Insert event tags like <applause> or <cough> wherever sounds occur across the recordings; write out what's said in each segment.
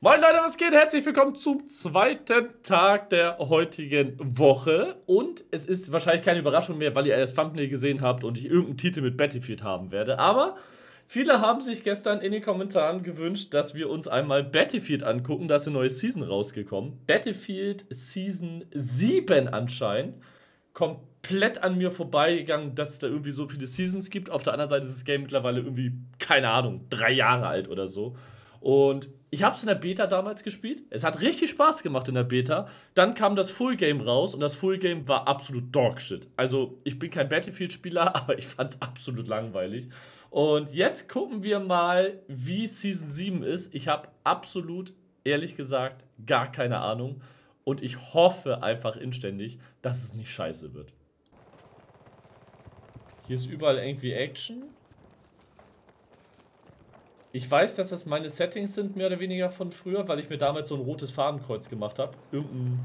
Moin Leute, was geht? Herzlich willkommen zum zweiten Tag der heutigen Woche. Und es ist wahrscheinlich keine Überraschung mehr, weil ihr das Thumbnail gesehen habt und ich irgendeinen Titel mit Battlefield haben werde. Aber viele haben sich gestern in den Kommentaren gewünscht, dass wir uns einmal Battlefield angucken. Da ist eine neue Season rausgekommen. Battlefield Season 7 anscheinend. Komplett an mir vorbeigegangen, dass es da irgendwie so viele Seasons gibt. Auf der anderen Seite ist das Game mittlerweile irgendwie, keine Ahnung, drei Jahre alt oder so. Und ich habe es in der Beta damals gespielt. Es hat richtig Spaß gemacht in der Beta. Dann kam das Full Game raus und das Full Game war absolut Dogshit. Also, ich bin kein Battlefield-Spieler, <laughs> aber ich fand es absolut langweilig. Und jetzt gucken wir mal, wie Season 7 ist. Ich habe absolut, ehrlich gesagt, gar keine Ahnung. Und ich hoffe einfach inständig, dass es nicht scheiße wird. Hier ist überall irgendwie Action. Ich weiß, dass das meine Settings sind, mehr oder weniger von früher, weil ich mir damals so ein rotes Fadenkreuz gemacht habe. Irgendein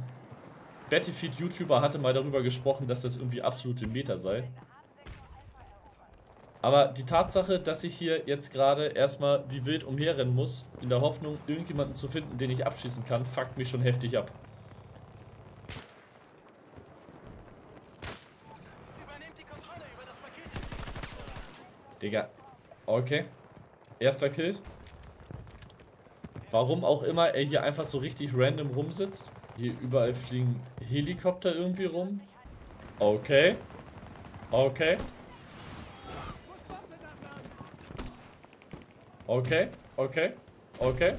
Battlefield-YouTuber hatte mal darüber gesprochen, dass das irgendwie absolute Meta sei. Aber die Tatsache, dass ich hier jetzt gerade erstmal wie wild umherrennen muss, in der Hoffnung, irgendjemanden zu finden, den ich abschießen kann, fuckt mich schon heftig ab. Digga. Okay. Erster Kill. Warum auch immer er hier einfach so richtig random rumsitzt. Hier überall fliegen Helikopter irgendwie rum. Okay. Okay. Okay. Okay. Okay.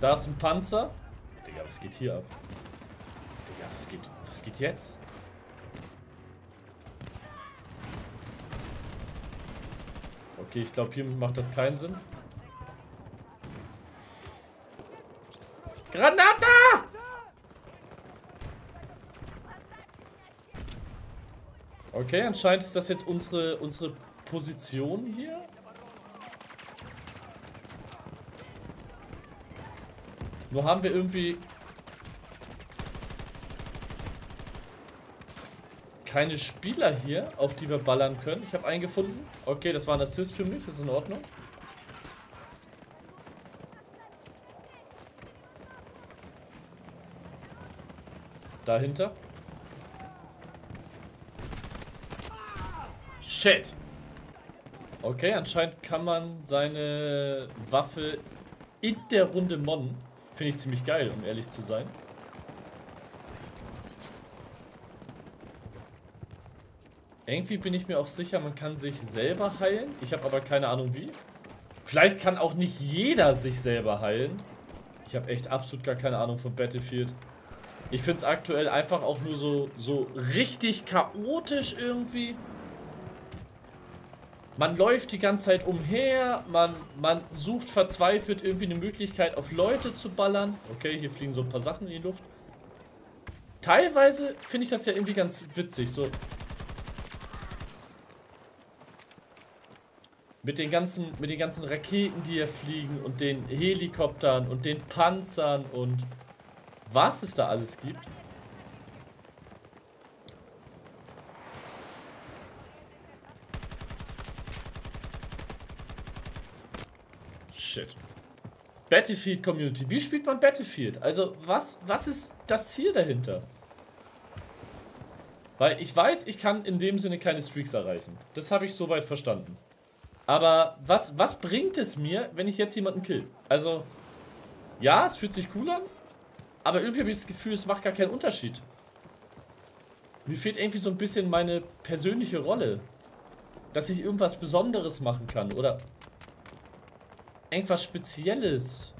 Da ist ein Panzer. Digga, was geht hier ab? Digga, was geht, was geht jetzt? Okay, ich glaube, hier macht das keinen Sinn. Granata! Okay, anscheinend ist das jetzt unsere, unsere Position hier. Nur haben wir irgendwie keine Spieler hier, auf die wir ballern können. Ich habe einen gefunden. Okay, das war ein Assist für mich. Das ist in Ordnung. Dahinter. Shit. Okay, anscheinend kann man seine Waffe in der Runde modden. Finde ich ziemlich geil, um ehrlich zu sein. Irgendwie bin ich mir auch sicher, man kann sich selber heilen. Ich habe aber keine Ahnung wie. Vielleicht kann auch nicht jeder sich selber heilen. Ich habe echt absolut gar keine Ahnung von Battlefield. Ich finde es aktuell einfach auch nur so, so richtig chaotisch irgendwie. Man läuft die ganze Zeit umher, man, man sucht verzweifelt irgendwie eine Möglichkeit auf Leute zu ballern. Okay, hier fliegen so ein paar Sachen in die Luft. Teilweise finde ich das ja irgendwie ganz witzig. So, Mit den ganzen, mit den ganzen Raketen, die hier fliegen und den Helikoptern und den Panzern und was es da alles gibt. Shit. Battlefield Community. Wie spielt man Battlefield? Also, was, was ist das Ziel dahinter? Weil ich weiß, ich kann in dem Sinne keine Streaks erreichen. Das habe ich soweit verstanden. Aber was, was bringt es mir, wenn ich jetzt jemanden kill? Also, ja, es fühlt sich cool an. Aber irgendwie habe ich das Gefühl, es macht gar keinen Unterschied. Mir fehlt irgendwie so ein bisschen meine persönliche Rolle. Dass ich irgendwas Besonderes machen kann. Oder irgendwas Spezielles.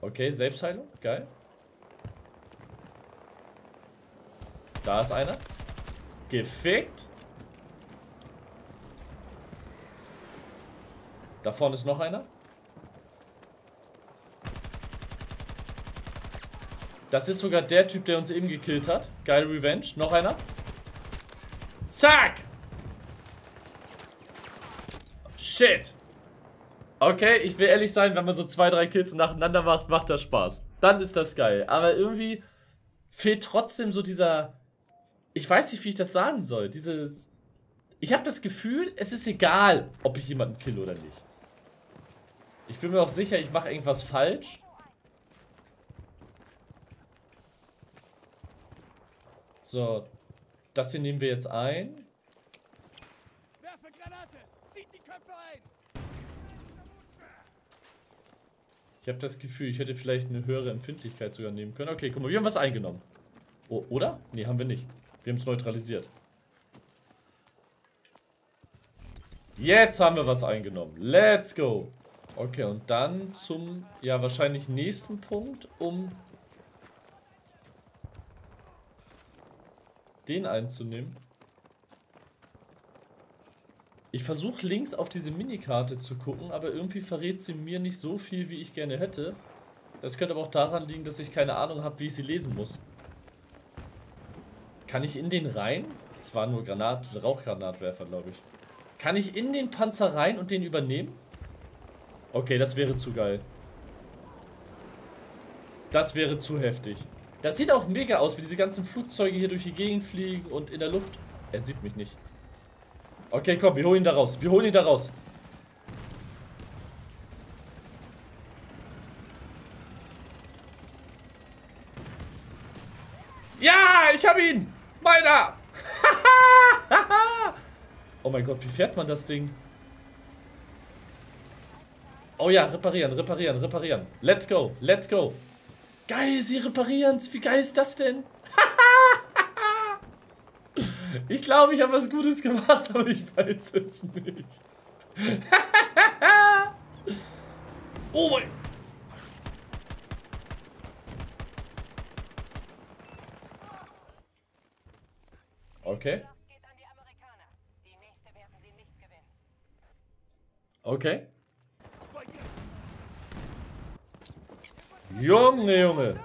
Okay, Selbstheilung. Geil. Da ist einer. Gefickt. Da vorne ist noch einer. Das ist sogar der Typ, der uns eben gekillt hat. Geil Revenge. Noch einer. Zack! Shit. Okay, ich will ehrlich sein, wenn man so zwei, drei Kills nacheinander macht, macht das Spaß. Dann ist das geil. Aber irgendwie fehlt trotzdem so dieser... Ich weiß nicht, wie ich das sagen soll. Dieses... Ich habe das Gefühl, es ist egal, ob ich jemanden kill oder nicht. Ich bin mir auch sicher, ich mache irgendwas falsch. So, das hier nehmen wir jetzt ein. Werfe Granate! Zieht die Köpfe ein! Ich habe das Gefühl, ich hätte vielleicht eine höhere Empfindlichkeit sogar nehmen können. Okay, guck mal, wir haben was eingenommen. Oh, oder? Nee, haben wir nicht. Wir haben es neutralisiert. Jetzt haben wir was eingenommen. Let's go. Okay, und dann zum, ja, wahrscheinlich nächsten Punkt, um den einzunehmen. Ich versuche links auf diese Minikarte zu gucken, aber irgendwie verrät sie mir nicht so viel, wie ich gerne hätte. Das könnte aber auch daran liegen, dass ich keine Ahnung habe, wie ich sie lesen muss. Kann ich in den rein? Das war nur Granat, Rauchgranatwerfer, glaube ich. Kann ich in den Panzer rein und den übernehmen? Okay, das wäre zu geil. Das wäre zu heftig. Das sieht auch mega aus, wie diese ganzen Flugzeuge hier durch die Gegend fliegen und in der Luft. Er sieht mich nicht. Okay, komm, wir holen ihn da raus. Wir holen ihn da raus. Ja, ich habe ihn. Meiner. <laughs> Oh mein Gott, wie fährt man das Ding? Oh ja, reparieren, reparieren, reparieren. Let's go, let's go. Geil, sie reparieren es. Wie geil ist das denn? <laughs> ich glaube, ich habe was Gutes gemacht, <laughs> aber ich weiß es nicht. <laughs> oh mein... Okay. Okay. Junge, Junge.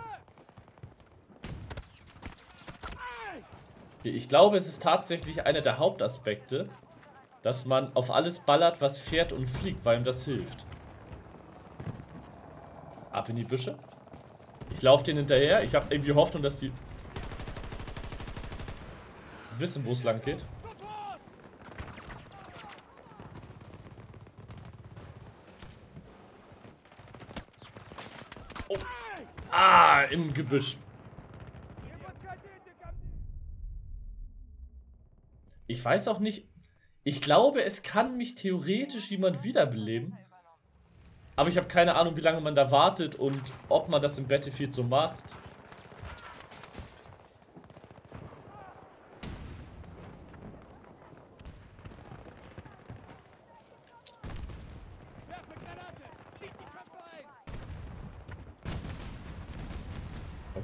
Ich glaube, es ist tatsächlich einer der Hauptaspekte, dass man auf alles ballert, was fährt und fliegt, weil ihm das hilft. Ab in die Büsche. Ich laufe denen hinterher. Ich habe irgendwie Hoffnung, dass die wissen, wo es lang geht. Im Gebüsch. Ich weiß auch nicht. Ich glaube, es kann mich theoretisch jemand wiederbeleben. Aber ich habe keine Ahnung, wie lange man da wartet und ob man das im Battlefield so macht.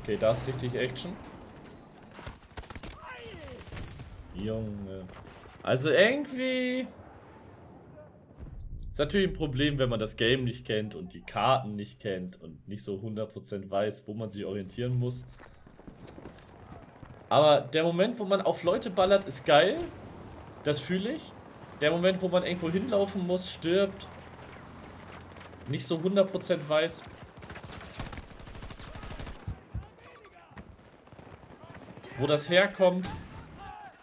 Okay, da ist richtig Action. Junge. Also irgendwie... Ist natürlich ein Problem, wenn man das Game nicht kennt und die Karten nicht kennt und nicht so 100% weiß, wo man sich orientieren muss. Aber der Moment, wo man auf Leute ballert, ist geil. Das fühle ich. Der Moment, wo man irgendwo hinlaufen muss, stirbt, nicht so 100% weiß, Wo das herkommt,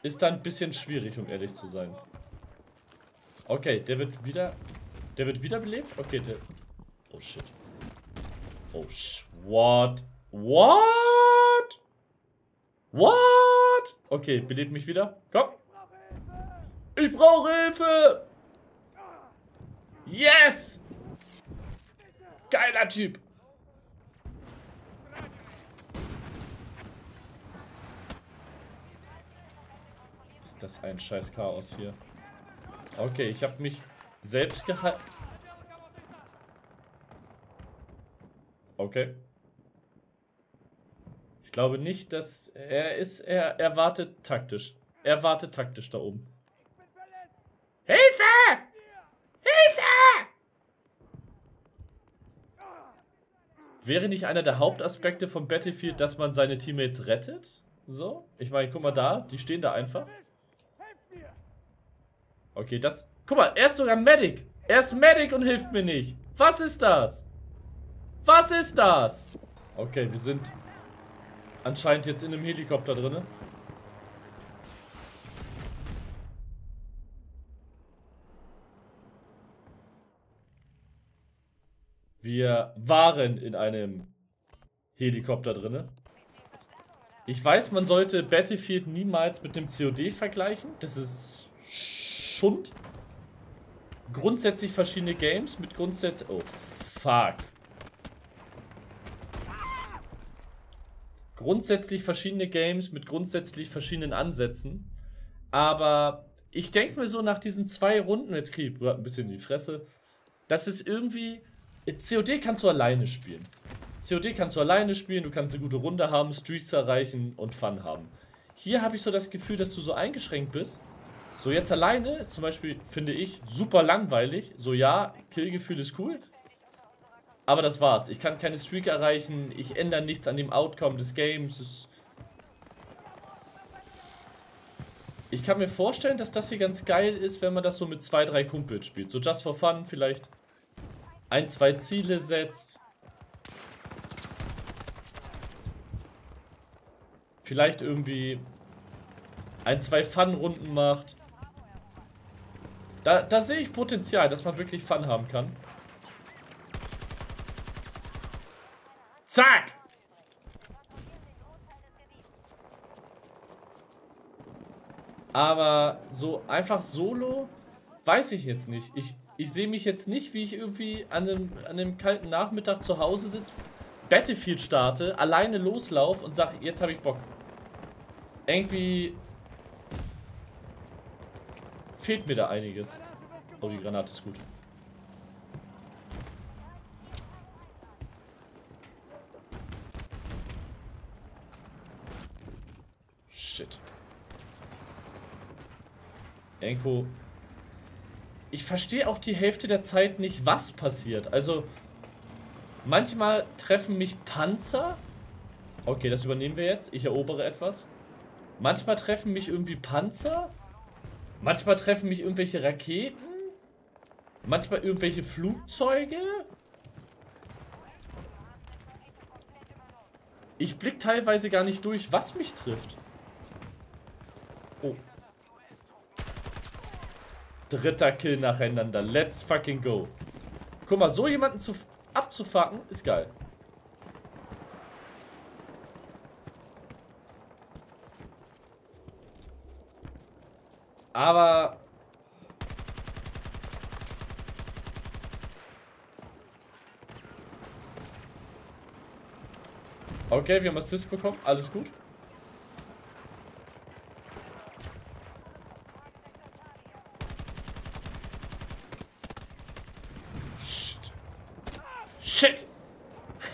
ist dann ein bisschen schwierig, um ehrlich zu sein. Okay, der wird wieder... Der wird wiederbelebt? Okay, der... Oh, shit. Oh, sh... What? What? What? Okay, belebt mich wieder. Komm. Ich brauche Hilfe! Yes! Geiler Typ. Das ein scheiß Chaos hier. Okay, ich habe mich selbst gehalten. Okay. Ich glaube nicht, dass er ist, er, er wartet taktisch. Er wartet taktisch da oben. Hilfe! Hilfe! Wäre nicht einer der Hauptaspekte von Battlefield, dass man seine Teammates rettet? So? Ich meine, guck mal da, die stehen da einfach. Okay, das... Guck mal, er ist sogar Medic. Er ist Medic und hilft mir nicht. Was ist das? Was ist das? Okay, wir sind anscheinend jetzt in einem Helikopter drin. Wir waren in einem Helikopter drinne. Ich weiß, man sollte Battlefield niemals mit dem COD vergleichen. Das ist Schund. Grundsätzlich verschiedene Games mit grundsätzlich... Oh, fuck. Grundsätzlich verschiedene Games mit grundsätzlich verschiedenen Ansätzen. Aber ich denke mir so nach diesen zwei Runden, jetzt kriege ich ein bisschen in die Fresse, das ist irgendwie... COD kannst du alleine spielen. COD kannst du alleine spielen, du kannst eine gute Runde haben, Streets erreichen und Fun haben. Hier habe ich so das Gefühl, dass du so eingeschränkt bist. So jetzt alleine ist zum Beispiel, finde ich, super langweilig. So ja, Killgefühl ist cool. Aber das war's. Ich kann keine Streak erreichen, ich ändere nichts an dem Outcome des Games. Ich kann mir vorstellen, dass das hier ganz geil ist, wenn man das so mit zwei, drei Kumpels spielt. So just for fun vielleicht ein, zwei Ziele setzt. Vielleicht irgendwie ein, zwei Fun-Runden macht. Da, da sehe ich Potenzial, dass man wirklich Fun haben kann. Zack! Aber so einfach solo, weiß ich jetzt nicht. Ich, ich sehe mich jetzt nicht, wie ich irgendwie an einem, an einem kalten Nachmittag zu Hause sitze, Battlefield starte, alleine loslaufe und sage, jetzt habe ich Bock. Irgendwie fehlt mir da einiges. Oh, die Granate ist gut. Shit. Irgendwo... Ich verstehe auch die Hälfte der Zeit nicht, was passiert. Also, manchmal treffen mich Panzer. Okay, das übernehmen wir jetzt. Ich erobere etwas. Manchmal treffen mich irgendwie Panzer. Manchmal treffen mich irgendwelche Raketen. Manchmal irgendwelche Flugzeuge. Ich blick teilweise gar nicht durch, was mich trifft. Oh. Dritter Kill nacheinander. Let's fucking go. Guck mal, so jemanden zu abzufacken, ist geil. Aber... Okay, wir haben Assist bekommen. Alles gut. Shit. Shit.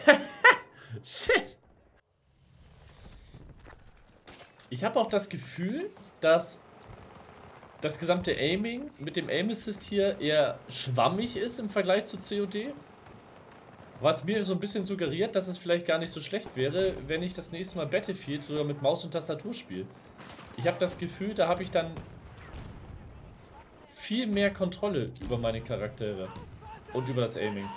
<laughs> Shit. Ich habe auch das Gefühl, dass das gesamte Aiming mit dem Aim Assist hier eher schwammig ist im Vergleich zu COD. Was mir so ein bisschen suggeriert, dass es vielleicht gar nicht so schlecht wäre, wenn ich das nächste Mal Battlefield sogar mit Maus und Tastatur spiele. Ich habe das Gefühl, da habe ich dann viel mehr Kontrolle über meine Charaktere und über das Aiming.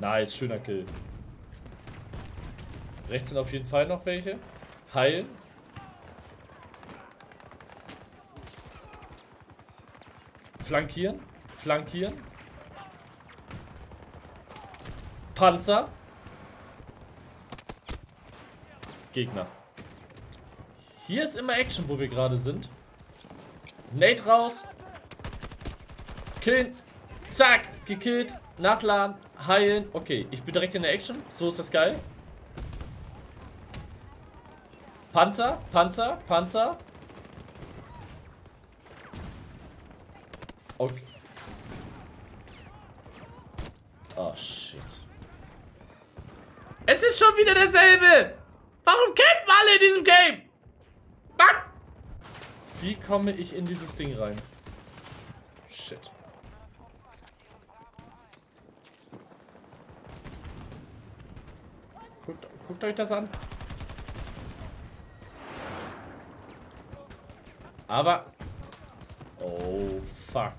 Nice, schöner Kill. Rechts sind auf jeden Fall noch welche. Heilen. Flankieren. Flankieren. Panzer. Gegner. Hier ist immer Action, wo wir gerade sind. Nate raus. Killen. Zack. Gekillt. Nachladen. Heilen. Okay, ich bin direkt in der Action. So ist das geil. Panzer. Panzer. Panzer. Okay. Oh, shit. Es ist schon wieder derselbe! Warum man alle in diesem Game? Mann! Wie komme ich in dieses Ding rein? Shit. Guckt, guckt euch das an. Aber... Oh, fuck.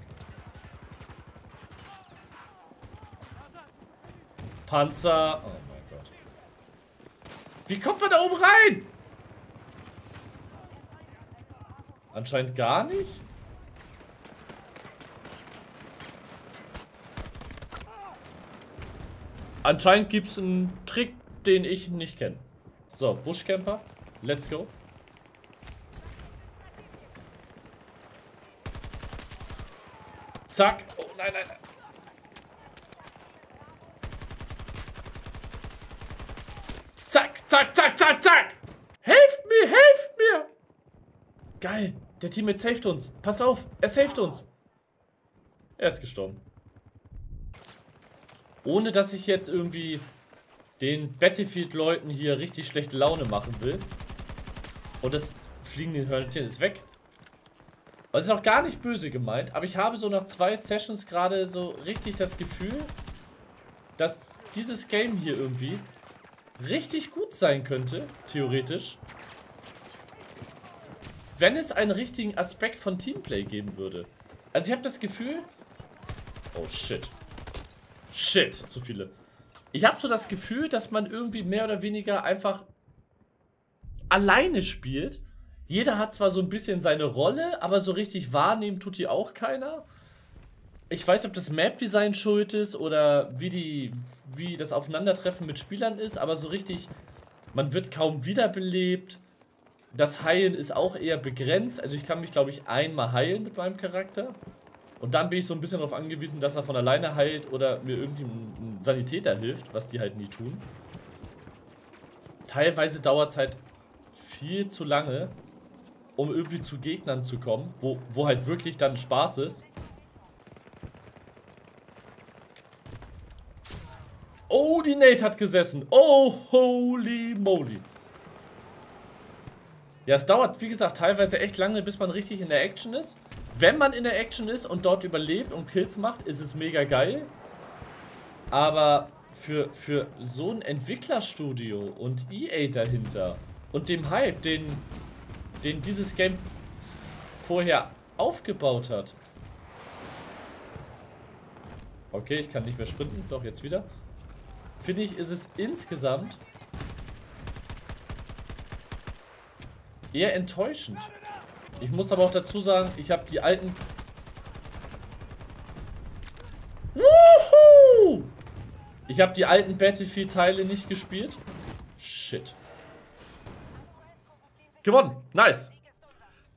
Panzer. Oh mein Gott. Wie kommt man da oben rein? Anscheinend gar nicht. Anscheinend gibt es einen Trick, den ich nicht kenne. So, Buschcamper. Let's go. Zack. Oh nein, nein, nein. Zack, zack, zack, zack, zack. Helft mir, helft mir. Geil. Der Teammate saved uns. Pass auf, er saved uns. Er ist gestorben. Ohne dass ich jetzt irgendwie den Battlefield-Leuten hier richtig schlechte Laune machen will. Und das fliegende Hörnchen ist weg. Das ist auch gar nicht böse gemeint, aber ich habe so nach zwei Sessions gerade so richtig das Gefühl, dass dieses Game hier irgendwie richtig gut sein könnte, theoretisch, wenn es einen richtigen Aspekt von Teamplay geben würde. Also ich habe das Gefühl... Oh shit. Shit, zu viele. Ich habe so das Gefühl, dass man irgendwie mehr oder weniger einfach alleine spielt jeder hat zwar so ein bisschen seine Rolle, aber so richtig wahrnehmen tut die auch keiner. Ich weiß, ob das Map-Design schuld ist oder wie, die, wie das Aufeinandertreffen mit Spielern ist, aber so richtig, man wird kaum wiederbelebt. Das Heilen ist auch eher begrenzt. Also ich kann mich, glaube ich, einmal heilen mit meinem Charakter. Und dann bin ich so ein bisschen darauf angewiesen, dass er von alleine heilt oder mir irgendwie ein Sanitäter hilft, was die halt nie tun. Teilweise dauert es halt viel zu lange um irgendwie zu Gegnern zu kommen, wo, wo halt wirklich dann Spaß ist. Oh, die Nate hat gesessen. Oh, holy moly. Ja, es dauert, wie gesagt, teilweise echt lange, bis man richtig in der Action ist. Wenn man in der Action ist und dort überlebt und Kills macht, ist es mega geil. Aber für, für so ein Entwicklerstudio und EA dahinter und dem Hype, den den dieses Game vorher aufgebaut hat. Okay, ich kann nicht mehr sprinten. Doch, jetzt wieder. Finde ich, ist es insgesamt eher enttäuschend. Ich muss aber auch dazu sagen, ich habe die alten... Wuhu! Ich habe die alten Battlefield-Teile nicht gespielt. Shit. Gewonnen. Nice.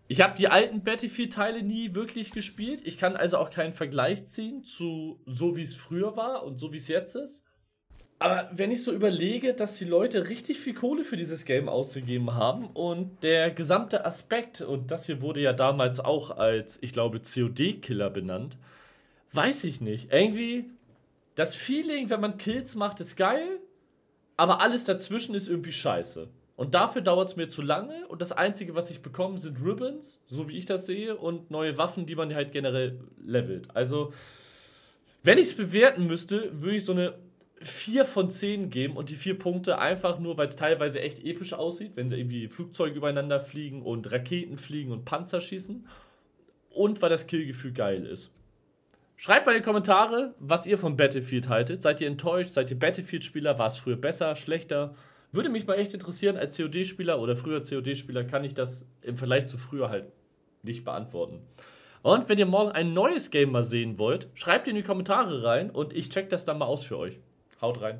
Ich habe die alten Battlefield-Teile nie wirklich gespielt. Ich kann also auch keinen Vergleich ziehen zu so, wie es früher war und so, wie es jetzt ist. Aber wenn ich so überlege, dass die Leute richtig viel Kohle für dieses Game ausgegeben haben und der gesamte Aspekt, und das hier wurde ja damals auch als, ich glaube, COD-Killer benannt, weiß ich nicht. Irgendwie, das Feeling, wenn man Kills macht, ist geil, aber alles dazwischen ist irgendwie scheiße. Und dafür dauert es mir zu lange und das Einzige, was ich bekomme, sind Ribbons, so wie ich das sehe, und neue Waffen, die man halt generell levelt. Also, wenn ich es bewerten müsste, würde ich so eine 4 von 10 geben und die 4 Punkte einfach nur, weil es teilweise echt episch aussieht, wenn sie irgendwie Flugzeuge übereinander fliegen und Raketen fliegen und Panzer schießen und weil das Killgefühl geil ist. Schreibt mal in die Kommentare, was ihr von Battlefield haltet. Seid ihr enttäuscht? Seid ihr Battlefield-Spieler? War es früher besser, schlechter? Würde mich mal echt interessieren, als COD-Spieler oder früher COD-Spieler kann ich das im Vergleich zu früher halt nicht beantworten. Und wenn ihr morgen ein neues Game mal sehen wollt, schreibt in die Kommentare rein und ich check das dann mal aus für euch. Haut rein.